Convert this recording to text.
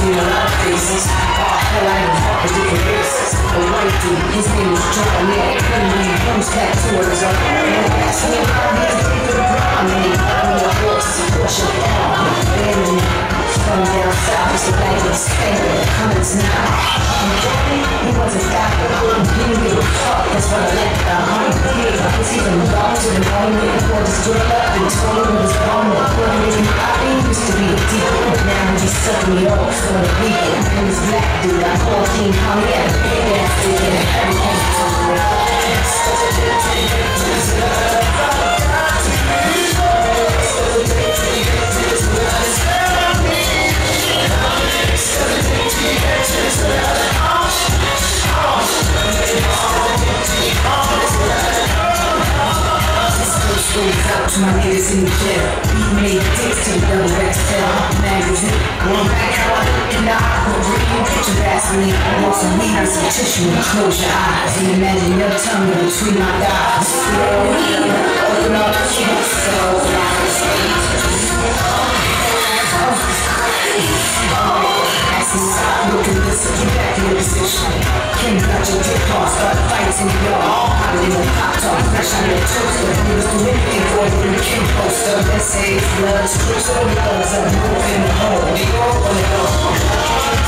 seen a lot of faces. All hell I even fuck with different races. A white dude, his name was John Nick. Couldn't leave comes back to it as a asked me how he did the ground. And he put me a horse, push it down. Baby, from down south, it's the back of his finger. Comments now. And daddy, he wasn't that good. He didn't give a fuck, that's what I left behind. He was even wrong to the moment. Before this girl up and told him he was wrong. What really happened Sucking me off for the weekend. And this black dude, I call King Kong. Yeah, big ass dick and everything. Goes out to my niggas in jail. We made dicks to the double XL magazine. Going back I in the eye, go read you picture ass me. I want some weed and some tissue and close your eyes. And imagine your tongue between my thighs. Open up kiss, so I can position. Your dick off, start fighting y'all. Hotter than a pop tart, fresh out of the toaster. Niggas do anything for you in the king poster. All the others up, move in the hole. They all wanna go.